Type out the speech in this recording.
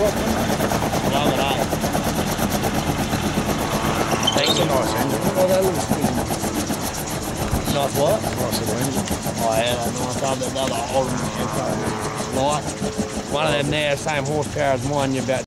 Bravo, bravo. Thank Oh, that looks good. Nice what? Nice little engine. Oh, yeah, that's nice. I bet that orange light. One of them there, same horsepower as mine, you're about